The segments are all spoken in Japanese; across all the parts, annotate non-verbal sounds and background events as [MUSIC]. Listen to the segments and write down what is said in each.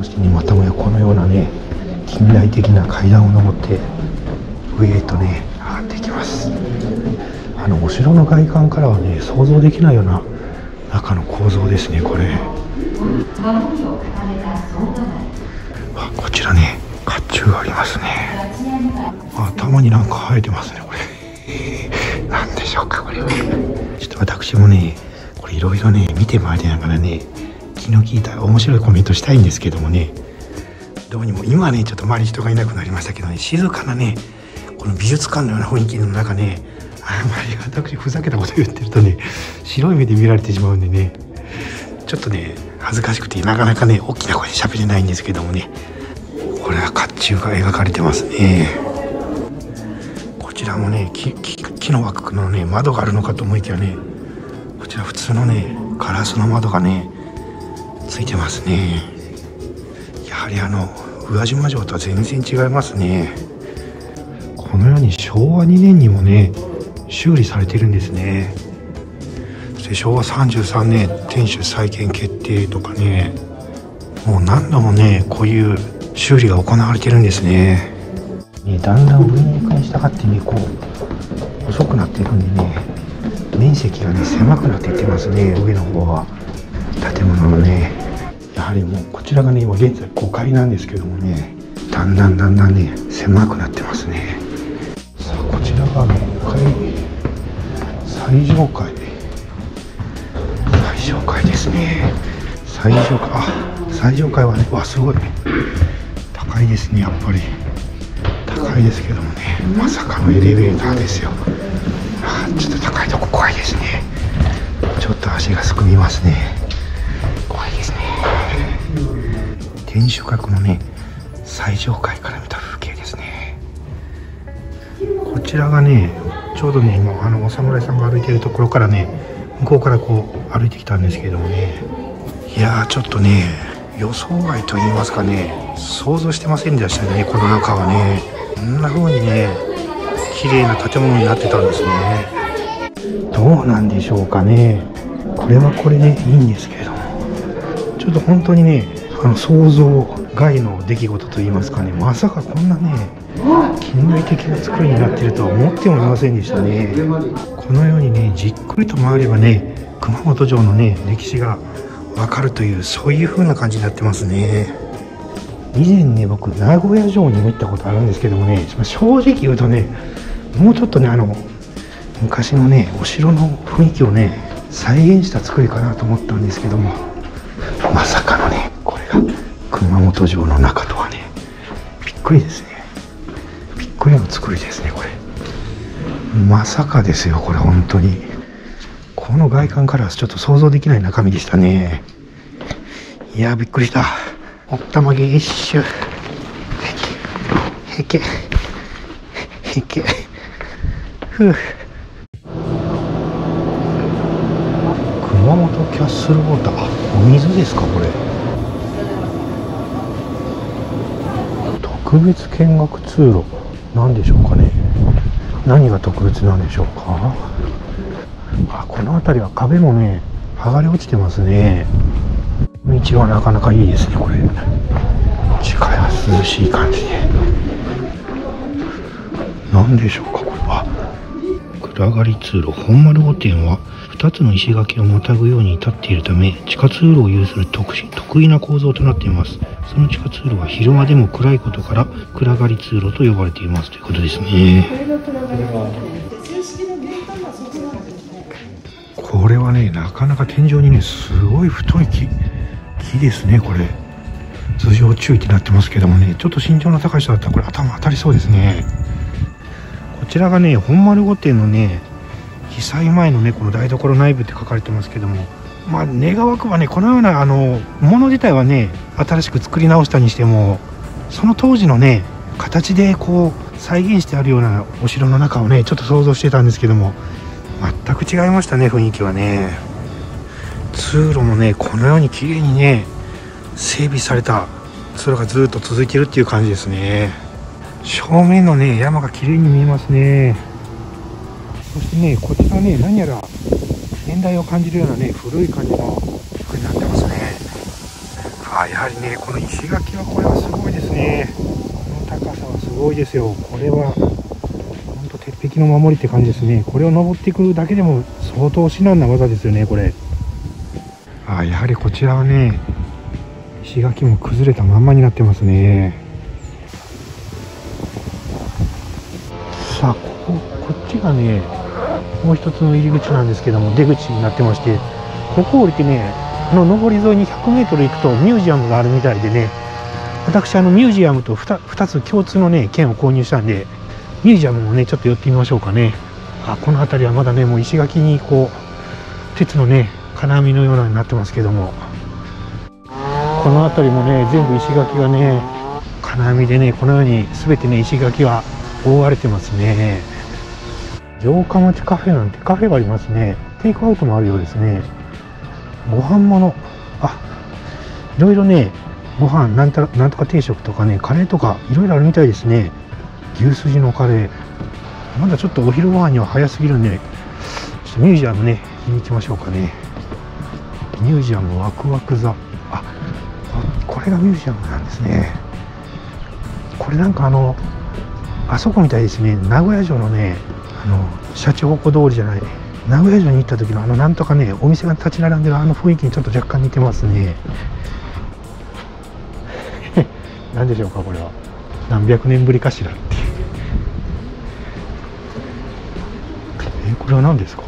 そしてねまたもやこのようなね近代的な階段を登って上へとね上がっていきます。あのお城の外観からはね想像できないような中の構造ですねこれ。あこちらね甲冑がありますね。頭になんか生えてますねこれ。[LAUGHS] 何でしょうかこれ。はちょっと私もねこれいろいろね見て回りながらねの利いた面白いコメントしたいんですけどもね。どうにも今ねちょっと周り人がいなくなりましたけどね。静かなねこの美術館のような雰囲気の中ね。あんまり私ふざけたこと言ってるとね白い目で見られてしまうんでね。ちょっとね恥ずかしくてなかなかね大きな声で喋れないんですけどもね。これは甲冑が描かれてますね。こちらもね木木の枠のね窓があるのかと思いきやね。こちら普通のねガラスの窓がねついてますね。やはりあの宇和島城とは全然違いますね。このように昭和2年にもね修理されてるんですね。そして昭和33年天守再建決定とかねもう何度もねこういう修理が行われてるんですね。ねだんだん上に行くに従ってねこう細くなってるんでね面積がね狭くなっていってますね上の方は。建物のね。はりもうこちらがね今現在5階なんですけどもねだんだんだんだんね狭くなってますね。さあこちらが6階最上階。最上階ですね。最上階あ最上階はねわすごい。高いですねやっぱり。高いですけどもねまさかのエレベーターですよ。あちょっと高いとこ怖いですね。ちょっと足がすくみますね。天守閣のね最上階から見た風景ですね。こちらがねちょうどね今あのお侍さんが歩いてるところからね向こうからこう歩いてきたんですけれどもね。いやーちょっとね予想外と言いますかね想像してませんでしたねこの中はね。こんな風にね綺麗な建物になってたんですね。どうなんでしょうかね。これはこれでいいんですけれども。ちょっと本当にねあの想像外の出来事といいますかねまさかこんなね近代的な作りになっているとは思ってもいませんでしたね。このようにねじっくりと回ればね熊本城のね歴史がわかるというそういう風な感じになってますね。以前ね僕名古屋城にも行ったことあるんですけどもね正直言うとねもうちょっとねあの昔のねお城の雰囲気をね再現した作りかなと思ったんですけどもまさかが熊本城の中とはねびっくりですね。びっくりの作りですねこれ。まさかですよこれ本当に。この外観からはちょっと想像できない中身でしたね。いやびっくりした。おったまげ一周。へけ。へけ。ふう。熊本キャッスルウォーターお水ですかこれ。特別見学通路なんでしょうかね。何が特別なんでしょうか。あこの辺りは壁もね剥がれ落ちてますね。道はなかなかいいですねこれ。地下や涼しい感じで。何でしょうかこれは。暗がり通路本丸御殿は2つの石垣をまたぐように立っているため地下通路を有する特得意な構造となっています。その地下通路は昼間でも暗いことから暗がり通路と呼ばれていますということですね。これはねなかなか天井にねすごい太い木。木ですねこれ。頭上注意ってなってますけどもねちょっと身長の高い人だったらこれ頭当たりそうですね。こちらがね本丸御殿のね被災前のねこの台所内部って書かれてますけどもまあ願わくばねこのようなあのもの自体はね新しく作り直したにしてもその当時のね形でこう再現してあるようなお城の中をねちょっと想像してたんですけども全く違いましたね雰囲気はね。通路もねこのように綺麗にね整備された通路がずっと続いてるっていう感じですね。正面のね山が綺麗に見えますね。そしてねこちらね何やら年代を感じるようなね古い感じの服になってますね。あやはりねこの石垣はこれはすごいですね。この高さはすごいですよ。これは本当鉄壁の守りって感じですね。これを登っていくだけでも相当至難な技ですよねこれ。あやはりこちらはね石垣も崩れたまんまになってますね。さあこここっちがねもう一つの入り口なんですけども出口になってましてここを降りてねあの上り沿いに 100m 行くとミュージアムがあるみたいでね私あのミュージアムと 2, 2つ共通のね券を購入したんでミュージアムもねちょっと寄ってみましょうかね。あこの辺りはまだねもう石垣にこう鉄のね金網のようなになってますけども。この辺りもね全部石垣がね金網でねこのように全てね石垣が覆われてますね。城下町カフェなんてカフェがありますね。テイクアウトもあるようですね。ご飯物あいろいろねご飯なんたなんとか定食とかねカレーとかいろいろあるみたいですね。牛すじのカレー。まだちょっとお昼ご飯には早すぎるんでちょっとミュージアムね見に行きましょうかね。ミュージアムワクワク座。あこれがミュージアムなんですね。これなんかあのあそこみたいですね。名古屋城のねあのシャチホコ通りじゃない。名古屋城に行った時のあのなんとかねお店が立ち並んでるあの雰囲気にちょっと若干似てますね。[LAUGHS] 何でしょうかこれは。何百年ぶりかしらっていう。えこれは何ですか？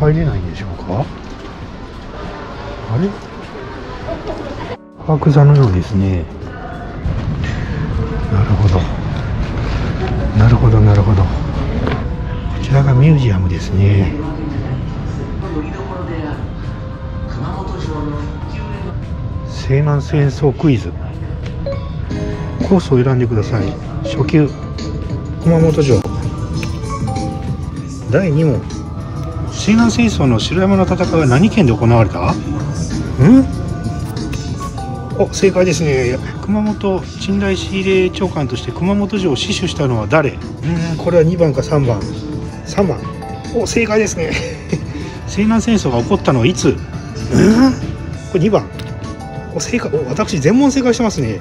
入れないんでしょうか？あれ？白座のようですね。なるほど。なるほどなるほど。こちらがミュージアムですね。西南戦争クイズ。コースを選んでください。初級。熊本城。第2問。西南戦争の城山の戦いは何県で行われた？ん？お正解ですね。熊本寝台司令長官として熊本城を死守したのは誰？うんこれは2番か3番。3番。お正解ですね。[LAUGHS] 西南戦争が起こったのはいつ？うん？これ2番。お正解。お私全問正解してますね。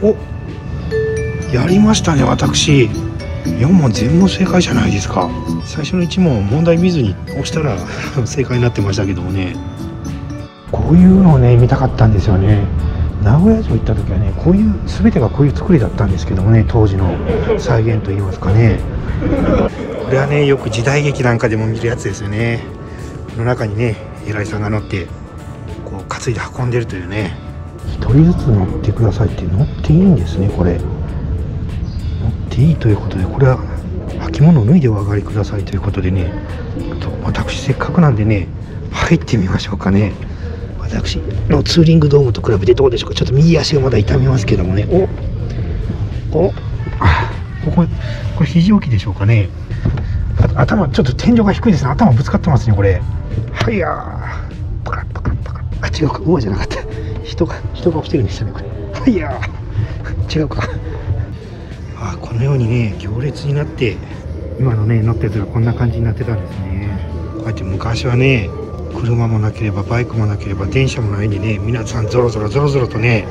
お。やりましたね私。4問全問正解じゃないですか。最初の1問問題見ずに押したら [LAUGHS] 正解になってましたけどもね。こういうのをね見たかったんですよね名古屋城行った時はねこういう全てがこういう作りだったんですけどもね当時の再現といいますかね。これはねよく時代劇なんかでも見るやつですよね。この中にね偉いさんが乗ってこう担いで運んでるというね。1人ずつ乗ってくださいって乗っていいんですねこれ。乗っていいということでこれは履物を脱いでお上がりくださいということでね。私せっかくなんでね入ってみましょうかね。私のツーリングドームと比べてどうでしょうか？ちょっと右足がまだ痛みますけどもね。おおこここれ肘置きでしょうかね。頭ちょっと天井が低いですね。頭ぶつかってますねこれ。はいやー。パカッパカッパカッ。あ違うか。馬じゃなかった。人が人が落ちてるんでしたねこれ。はいやー。違うか。あこのようにね行列になって今のね乗ってたらこんな感じになってたんですね。こうやって昔はね車もなければバイクもなければ電車もないんでね皆さんぞろぞろぞろぞろとね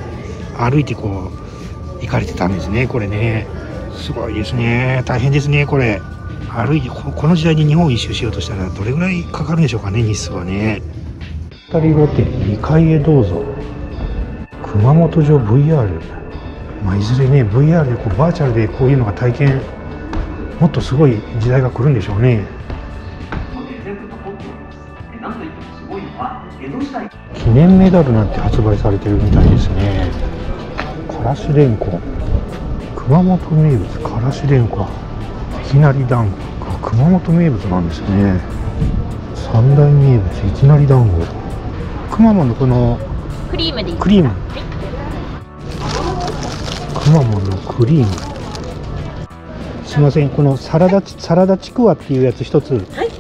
歩いてこう行かれてたんですねこれね。すごいですね。大変ですねこれ。歩いてこの時代に日本一周しようとしたらどれぐらいかかるんでしょうかね日数はね。二人露店2階へどうぞ。熊本城 VR まあ、いずれね VR でこうバーチャルでこういうのが体験もっとすごい時代が来るんでしょうね。記念メダルなんて発売されてるみたいですね。からしれんこん熊本名物からしれんこんいきなり団子熊本名物なんですね。三大名物いきなり団子。くまモンのこのクリームでいいクリーム。くまモンのクリーム。すいません。このサラダチサラダちくわっていうやつ一つ。はい、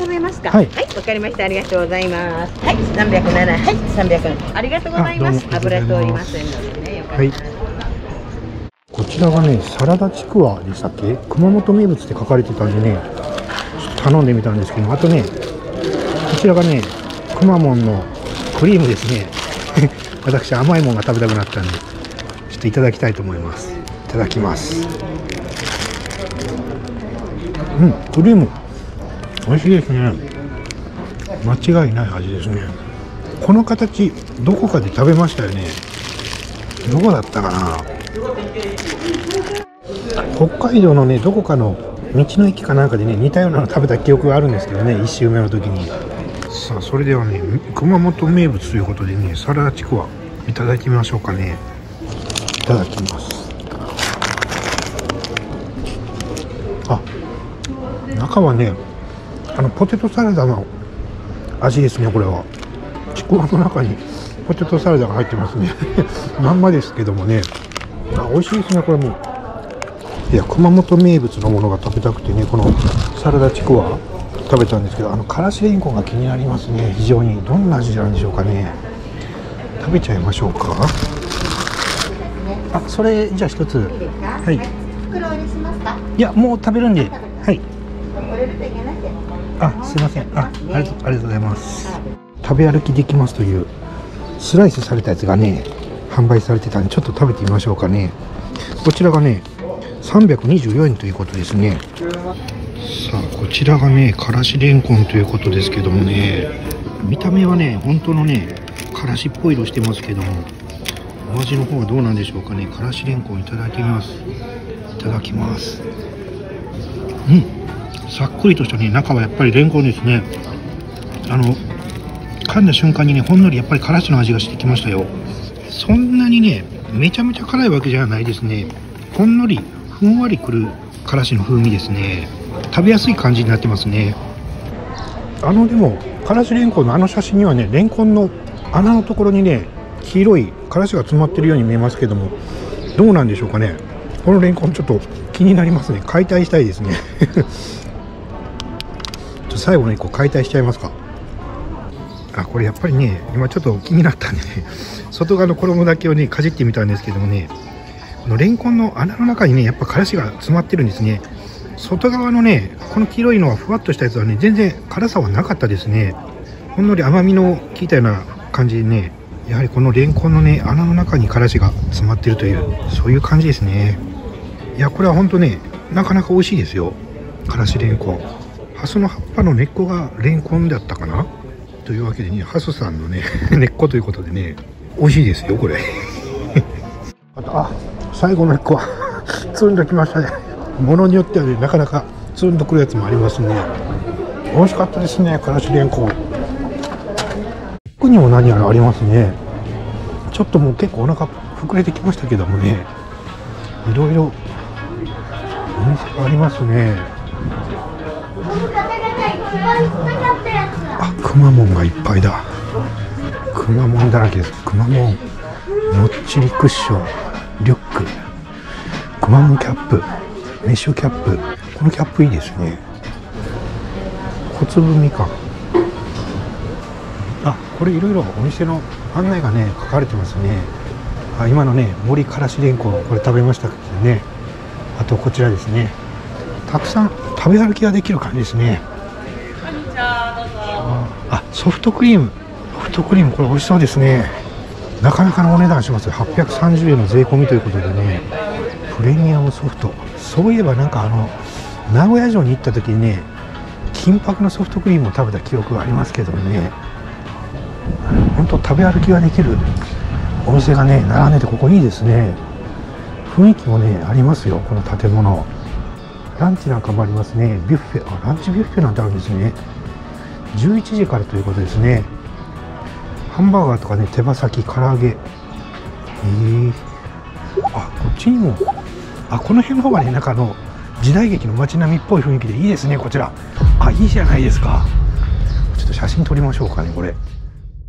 あの今食べますか。はいわ、かりました。ありがとうございます。はい、三百七、はい、三百。ありがとうございます。油通りませんのでね。よかったはいこちらがねサラダちくわでしたっけ？熊本名物って書かれてたんでねちょっと頼んでみたんですけどあとねこちらがねくまモンのクリームですね [LAUGHS] 私甘いものが食べたくなったんでちょっといただきたいと思いますいただきますうんクリーム美味しいですね。間違いない味ですね。この形どこかで食べましたよね。どこだったかな。北海道のねどこかの道の駅かなんかでね似たようなの食べた記憶があるんですけどね1周目の時に。さあそれではね熊本名物ということでねサラダチクワいただきましょうかね。いただきます。あ中はねあのポテトサラダの味ですねこれは。ちくわの中に。ポテトサラダが入ってますね。[LAUGHS] まんまですけどもね。あ美味しいですねこれも。いや熊本名物のものが食べたくてねこのサラダちくわ。食べたんですけどあのからしれんこんが気になりますね。非常に。どんな味なんでしょうかね。食べちゃいましょうか。あそれじゃあ一つ。はい。袋入れしますか？いやもう食べるんで。はいあすいません。あありがとうございます。食べ歩きできますというスライスされたやつがね販売されてたんでちょっと食べてみましょうかね。こちらがね324円ということですね。さあこちらがねからしれんこんということですけどもね。見た目はね本当のねからしっぽい色してますけどもお味の方はどうなんでしょうかね。からしれんこんいただきます。いただきます。うん。さっくりとしたね中はやっぱりレンコンですね。あの噛んだ瞬間にねほんのりやっぱりからしの味がしてきましたよ。そんなにねめちゃめちゃ辛いわけじゃないですね。ほんのりふんわりくるからしの風味ですね。食べやすい感じになってますね。あのでもからしれんこんのあの写真にはねレンコンの穴のところにね黄色いからしが詰まってるように見えますけどもどうなんでしょうかね。このレンコンちょっと気になりますね。解体したいですね。と最後の1個解体しちゃいますか。あこれやっぱりね今ちょっと気になったんでね [LAUGHS] 外側の衣だけをねかじってみたんですけどもねこのレンコンの穴の中にねやっぱからしが詰まってるんですね。外側のねこの黄色いのはふわっとしたやつはね全然辛さはなかったですね。ほんのり甘みの効いたような感じでねやはりこのレンコンのね穴の中にからしが詰まってるというそういう感じですね。いやこれは本当ねなかなか美味しいですよ。からしレンコン。ハスの葉っぱの根っこがレンコンだったかな？というわけでねハスさんのね [LAUGHS] 根っこということでね美味しいですよこれ。あとあ最後の1個はツンときましたね。ものによってはねなかなかツンとくるやつもありますね。美味しかったですねからしれんこん奥にも何やらありますね。ちょっともう結構お腹膨れてきましたけどもね。いろいろお店がありますねあくまモンがいっぱいだ。くまモンだらけです。くまモンもっちりクッションリュックくまモンキャップメッシュキャップ。このキャップいいですね。小粒みかん。あこれいろいろお店の案内がね書かれてますね。あ今のね森からしれんこんこれ食べましたけどね。あとこちらですね。たくさん食べ歩きができる感じですね。あソフトクリーム。ソフトクリームこれ美味しそうですね。なかなかのお値段します。830円の税込みということでね。プレミアムソフト。そういえばなんかあの名古屋城に行った時にね金箔のソフトクリームを食べた記憶がありますけどもね。本当食べ歩きができるお店がね並んでてここいいですね。雰囲気もねありますよ。この建物。ランチなんかもありますね。ビュッフェ。あランチビュッフェなんてあるんですね。11時からということですね。ハンバーガーとかね手羽先唐揚げ。えー、あこっちにも。あこの辺の方がね中の時代劇の街並みっぽい雰囲気でいいですねこちら。あいいじゃないですか。ちょっと写真撮りましょうかねこれ。